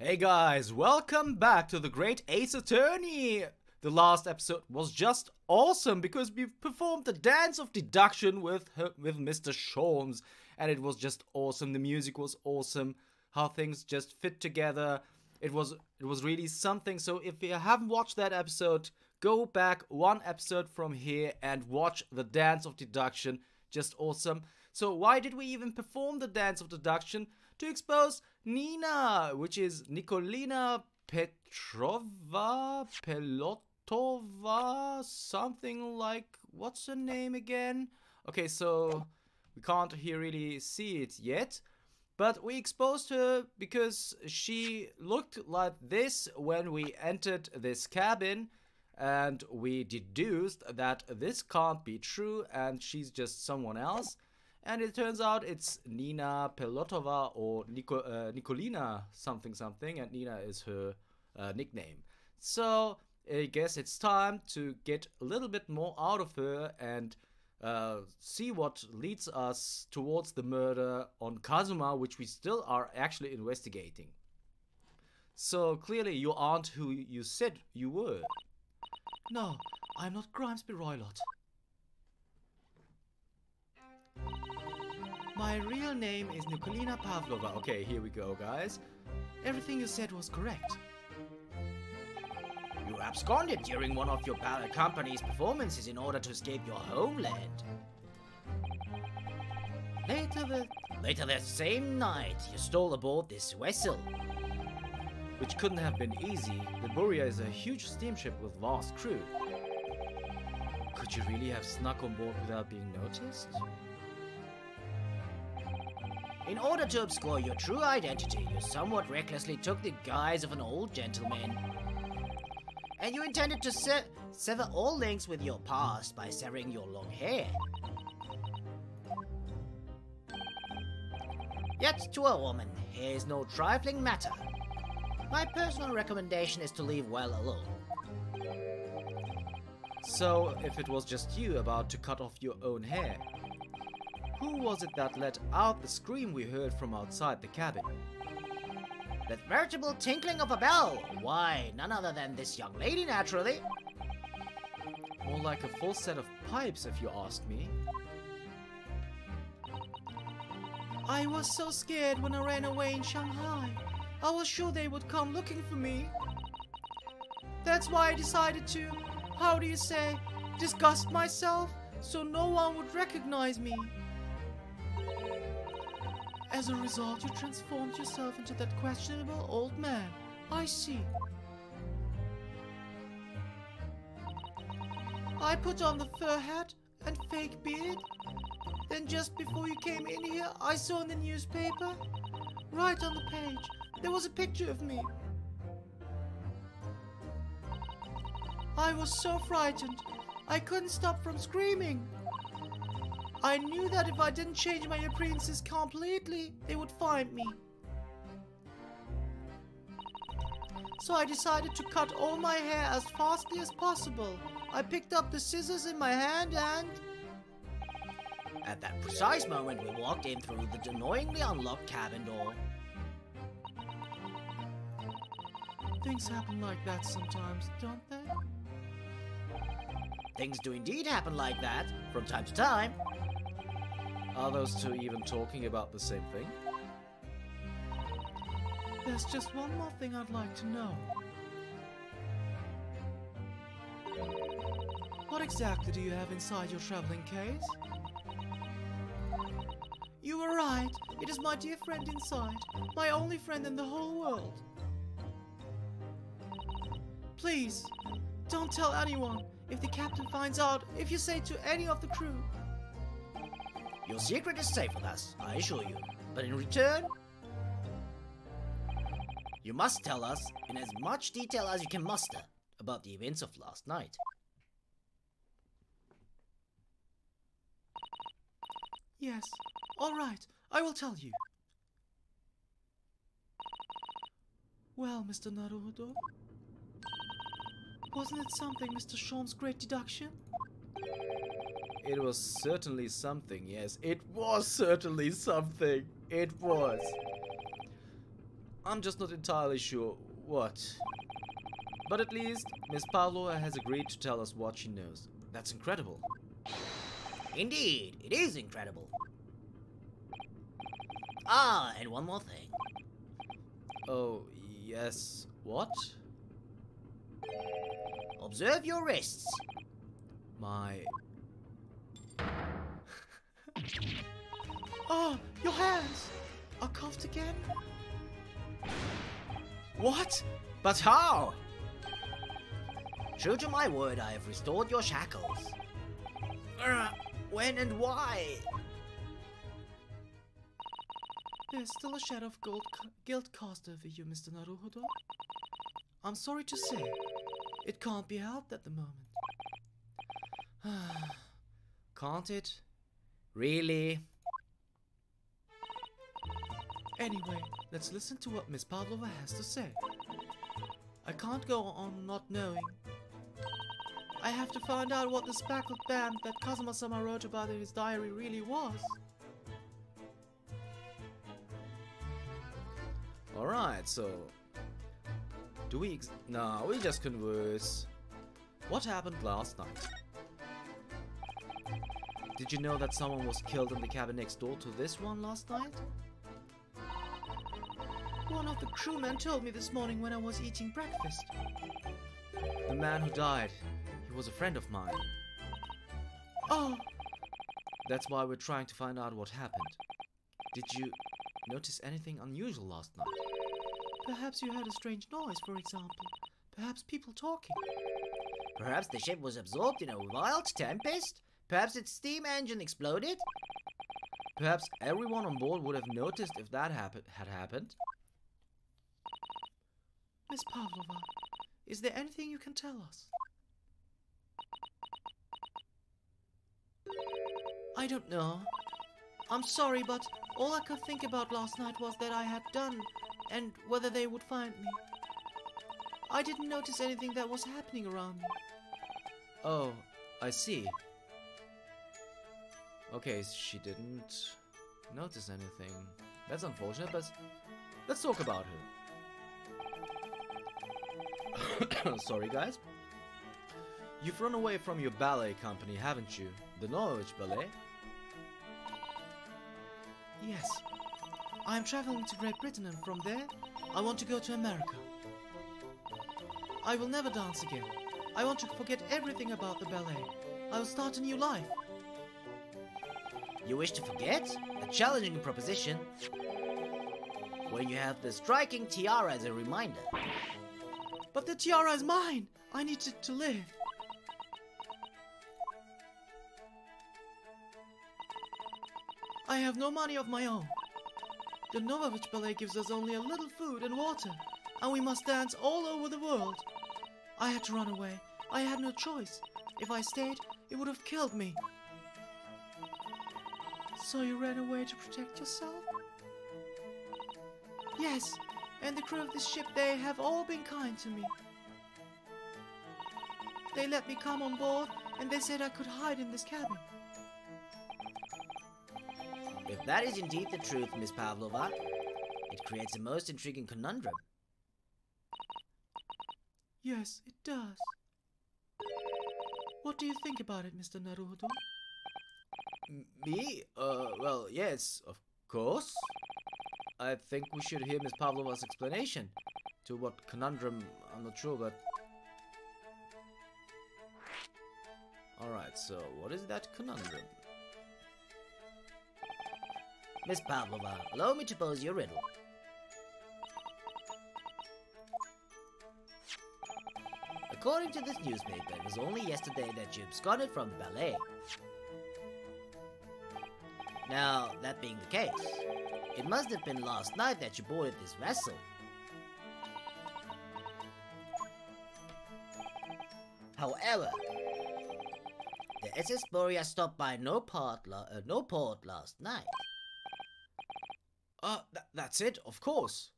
Hey guys, welcome back to the Great Ace Attorney! The last episode was just awesome because we performed the dance of deduction with her, with Mr. Sholmes and it was just awesome. The music was awesome, how things just fit together. It was it was really something. So if you haven't watched that episode, go back one episode from here and watch the dance of deduction. Just awesome. So why did we even perform the dance of deduction? To expose Nina, which is Nikolina Petrova Pelotova, something like what's her name again? Okay, so we can't here really see it yet. But we exposed her because she looked like this when we entered this cabin and we deduced that this can't be true and she's just someone else. And it turns out it's Nina Pelotova or Nico, uh, Nikolina something something, and Nina is her uh, nickname. So I guess it's time to get a little bit more out of her and uh, see what leads us towards the murder on Kazuma, which we still are actually investigating. So clearly you aren't who you said you were. No, I'm not Grimesby Roylott. My real name is Nikolina Pavlova. Okay, here we go, guys. Everything you said was correct. You absconded during one of your ballet company's performances in order to escape your homeland. Later that... Later that same night, you stole aboard this vessel. Which couldn't have been easy. The Burya is a huge steamship with vast crew. Could you really have snuck on board without being noticed? In order to obscure your true identity, you somewhat recklessly took the guise of an old gentleman. And you intended to se sever all links with your past by severing your long hair. Yet to a woman, hair is no trifling matter. My personal recommendation is to leave well alone. So, if it was just you about to cut off your own hair, who was it that let out the scream we heard from outside the cabin? The veritable tinkling of a bell! Why, none other than this young lady, naturally. More like a full set of pipes, if you ask me. I was so scared when I ran away in Shanghai. I was sure they would come looking for me. That's why I decided to, how do you say, disgust myself so no one would recognize me. As a result, you transformed yourself into that questionable old man. I see. I put on the fur hat and fake beard. Then just before you came in here, I saw in the newspaper, right on the page, there was a picture of me. I was so frightened, I couldn't stop from screaming. I knew that if I didn't change my appearances completely, they would find me. So I decided to cut all my hair as fastly as possible. I picked up the scissors in my hand and... At that precise moment, we walked in through the annoyingly unlocked cabin door. Things happen like that sometimes, don't they? Things do indeed happen like that, from time to time. Are those two even talking about the same thing? There's just one more thing I'd like to know. What exactly do you have inside your traveling case? You were right. It is my dear friend inside. My only friend in the whole world. Please, don't tell anyone. If the captain finds out, if you say to any of the crew. Your secret is safe with us, I assure you. But in return, you must tell us in as much detail as you can muster about the events of last night. Yes, all right, I will tell you. Well, Mr. Naruhodo, wasn't it something, Mr. Sean's great deduction? It was certainly something, yes. It was certainly something. It was. I'm just not entirely sure what. But at least, Miss Pavlova has agreed to tell us what she knows. That's incredible. Indeed, it is incredible. Ah, and one more thing. Oh, yes. What? Observe your wrists. My. Oh, your hands are cuffed again? What? But how? True to my word, I have restored your shackles. Uh, when and why? There's still a shadow of gold guilt cast over you, Mr. Naruhodo. I'm sorry to say, it can't be helped at the moment. Can't it? Really? Anyway, let's listen to what Miss Pavlova has to say. I can't go on not knowing. I have to find out what the speckled band that Kazuma-sama wrote about in his diary really was. Alright, so. Do we. Ex- no, we just converse. What happened last night? Did you know that someone was killed in the cabin next door to this one last night? One of the crewmen told me this morning when I was eating breakfast. The man who died. He was a friend of mine. Oh, That's why we're trying to find out what happened. Did you notice anything unusual last night? perhaps you heard a strange noise, for example. Perhaps people talking. Perhaps the ship was absorbed in a wild tempest? Perhaps its steam engine exploded? Perhaps everyone on board would have noticed if that happen- had happened. Miss Pavlova, is there anything you can tell us? I don't know. I'm sorry, but all I could think about last night was that I had done and whether they would find me. I didn't notice anything that was happening around me. Oh, I see. Okay, she didn't notice anything. That's unfortunate, but let's talk about her. Sorry, guys. You've run away from your ballet company, haven't you? The Norwich Ballet? Yes. I am traveling to Great Britain and from there, I want to go to America. I will never dance again. I want to forget everything about the ballet. I will start a new life. You wish to forget? A challenging proposition. When you have the striking tiara as a reminder. But the tiara is mine. I need it to live. I have no money of my own. The Novovich Ballet gives us only a little food and water, and we must dance all over the world. I had to run away. I had no choice. If I stayed, it would have killed me. So you ran away to protect yourself? Yes, and the crew of this ship, they have all been kind to me. They let me come on board, and they said I could hide in this cabin. If that is indeed the truth, Miss Pavlova, it creates a most intriguing conundrum. Yes, it does. What do you think about it, Mr. Naruhodo? Me? Uh, well, yes, of course. I think we should hear Miss Pavlova's explanation. To what conundrum, I'm not sure, but... Alright, so what is that conundrum? Miss Pavlova, allow me to pose your riddle. According to this newspaper, it was only yesterday that you absconded from the ballet. Now, that being the case, it must have been last night that you boarded this vessel. However, the SS Burya stopped by no port, la- uh, no port last night. Uh, th- that's it, of course.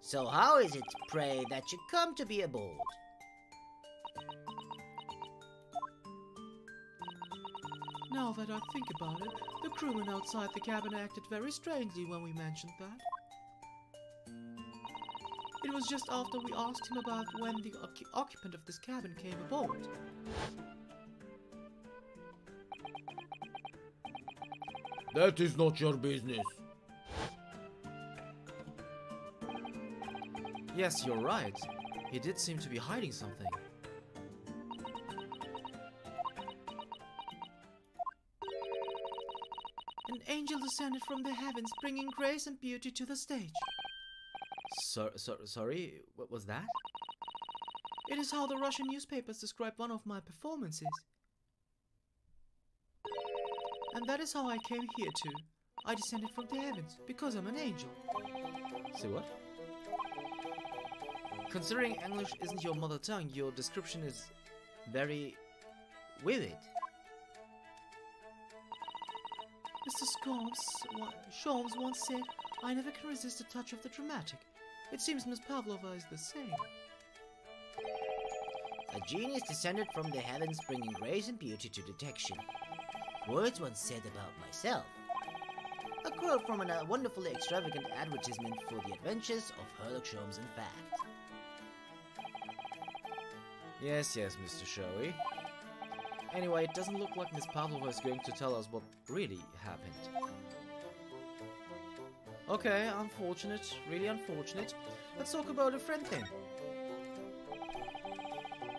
So how is it, pray, that you come to be aboard? Now that I think about it, the crewman outside the cabin acted very strangely when we mentioned that. It was just after we asked him about when the occu- occupant of this cabin came aboard. That is not your business. Yes, you're right. He did seem to be hiding something. Descended from the heavens, bringing grace and beauty to the stage. So, so, sorry, what was that? It is how the Russian newspapers describe one of my performances. And that is how I came here too. I descended from the heavens because I'm an angel. Say what? Considering English isn't your mother tongue, your description is very vivid. Mr. Scoms, wa- Sholmes once said, I never can resist a touch of the dramatic. It seems Miss Pavlova is the same. A genius descended from the heavens, bringing grace and beauty to detection. Words once said about myself. A quote from a uh, wonderfully extravagant advertisement for the adventures of Herlock Sholmes in fact. Yes, yes, Mr. Showy. Anyway, it doesn't look like Miss Pavlova is going to tell us what really happened. Okay, unfortunate, really unfortunate. Let's talk about a friend then.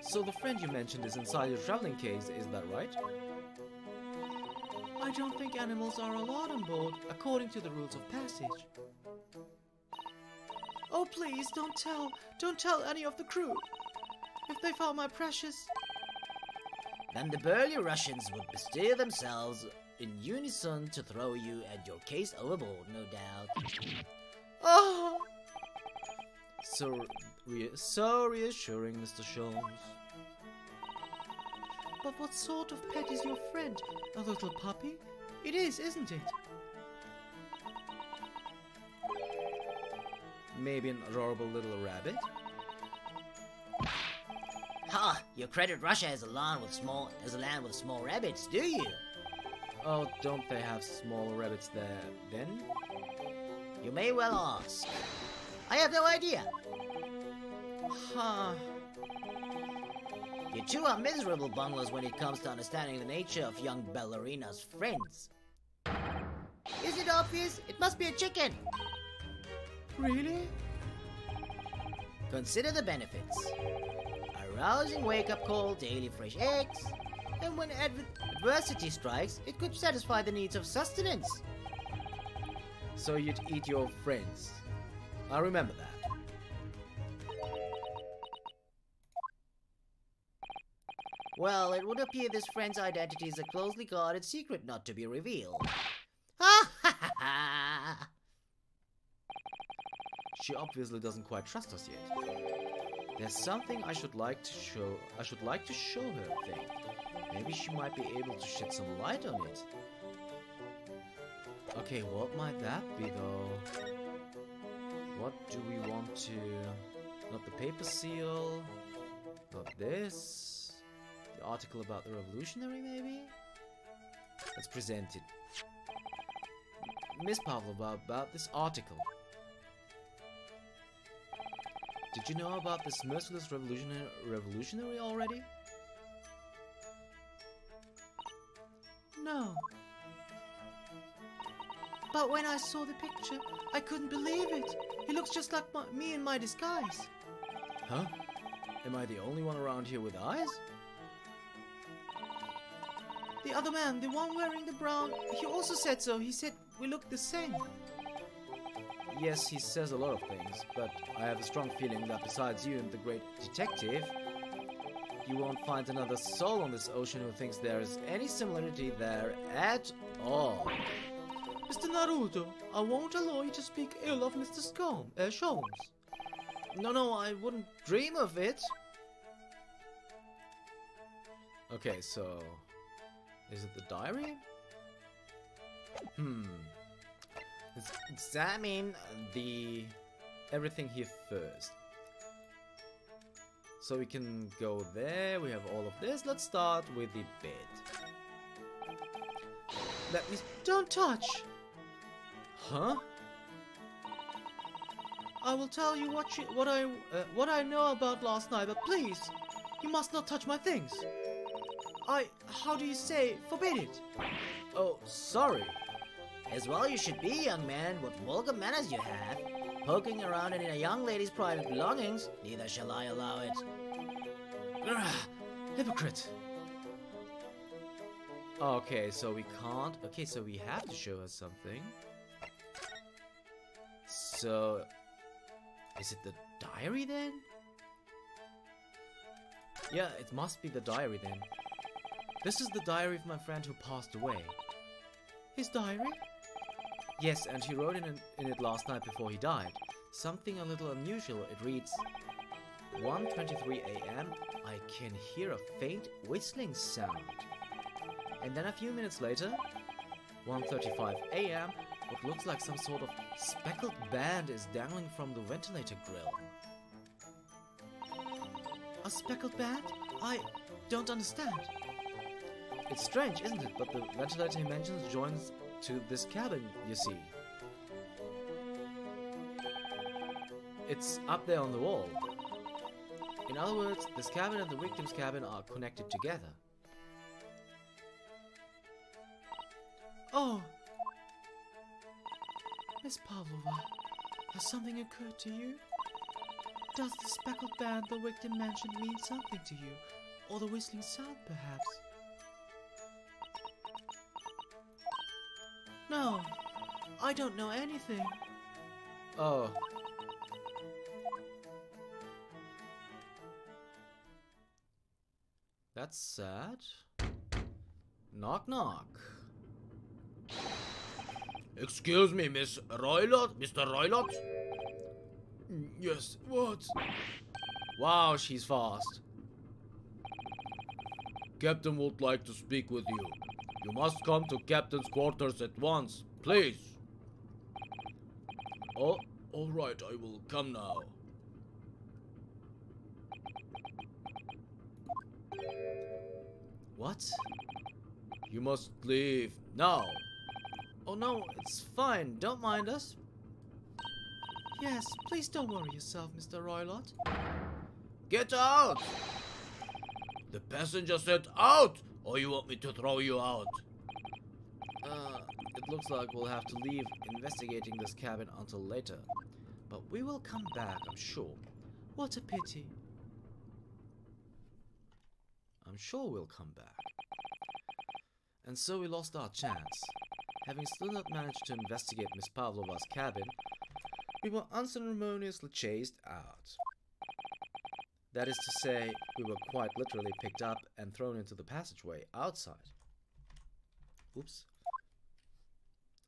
So the friend you mentioned is inside your traveling case, is that right? I don't think animals are allowed on board, according to the rules of passage. Oh, please, don't tell. Don't tell any of the crew. If they found my precious. Then the burly Russians would bestir themselves in unison to throw you and your case overboard, no doubt. Oh! So, re so reassuring, Mr. Sholmes. But what sort of pet is your friend? A little puppy? It is, isn't it? Maybe an adorable little rabbit? You credit Russia as a land with small as a land with small rabbits, do you? Oh, don't they have small rabbits there then? You may well ask. I have no idea. Huh. You two are miserable bunglers when it comes to understanding the nature of young ballerina's friends. Is it obvious? It must be a chicken. Really? Consider the benefits. Rousing wake-up call, daily fresh eggs, and when adver- adversity strikes, it could satisfy the needs of sustenance. So you'd eat your friends. I remember that. Well, it would appear this friend's identity is a closely guarded secret not to be revealed. Ha ha ha! She obviously doesn't quite trust us yet. There's something I should like to show I should like to show her, I think. Maybe she might be able to shed some light on it. Okay, what might that be though? What do we want to not the paper seal? Not this. The article about the revolutionary maybe? Let's present it. Miss Pavlova, about this article. Did you know about this merciless revolutionary, revolutionary already? No. But when I saw the picture, I couldn't believe it. He looks just like my, me in my disguise. Huh? Am I the only one around here with eyes? The other man, the one wearing the brown, he also said so. He said we look the same. Yes, he says a lot of things, but I have a strong feeling that besides you and the great detective, you won't find another soul on this ocean who thinks there is any similarity there at all. Mr. Naruto, I won't allow you to speak ill of Mr. Scone, uh, Sholmes. No, no, I wouldn't dream of it. Okay, so is it the diary? Hmm. Let's examine the everything here first. So we can go there. We have all of this. Let's start with the bed. Let me. Don't touch! Huh? I will tell you what what I uh, what I know about last night, but please, you must not touch my things. I how do you say forbid it? Oh, sorry. As well you should be, young man, what vulgar manners you have. Poking around in a young lady's private belongings, neither shall I allow it. Ugh, hypocrite. Okay, so we can't. Okay, so we have to show her something. So, is it the diary then? Yeah, it must be the diary then. This is the diary of my friend who passed away. His diary? Yes, and he wrote in, it- in it last night before he died. Something a little unusual. It reads 1:23 a.m. I can hear a faint whistling sound. And then a few minutes later, 1:35 a.m. What looks like some sort of speckled band is dangling from the ventilator grill. A speckled band? I don't understand. It's strange, isn't it? But the ventilator he mentions joins to this cabin, you see. It's up there on the wall. In other words, this cabin and the victim's cabin are connected together. Oh. Miss Pavlova, has something occurred to you? Does the speckled band the victim mentioned mean something to you? Or the whistling sound, perhaps? No, I don't know anything. Oh. That's sad. Knock knock. Excuse me, Miss Roylott? Mr. Roylott? Yes, what? Wow, she's fast. Captain would like to speak with you. You must come to Captain's quarters at once, please. Oh, all right, I will come now. What? You must leave now. Oh no, it's fine. Don't mind us. Yes, please don't worry yourself, Mr. Roylott. Get out! The passenger said out, or you want me to throw you out? Uh, it looks like we'll have to leave investigating this cabin until later. But we will come back, I'm sure. What a pity. I'm sure we'll come back. And so we lost our chance. Having still not managed to investigate Miss Pavlova's cabin, we were unceremoniously chased out. That is to say, we were quite literally picked up and thrown into the passageway outside. Oops.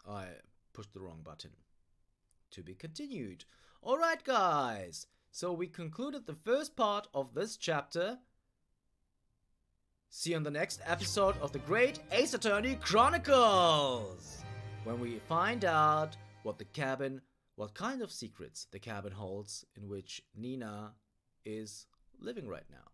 I pushed the wrong button. To be continued. Alright, guys! So we concluded the first part of this chapter. See you on the next episode of the Great Ace Attorney Chronicles! When we find out what the cabin, what kind of secrets the cabin holds in which Nina is living right now.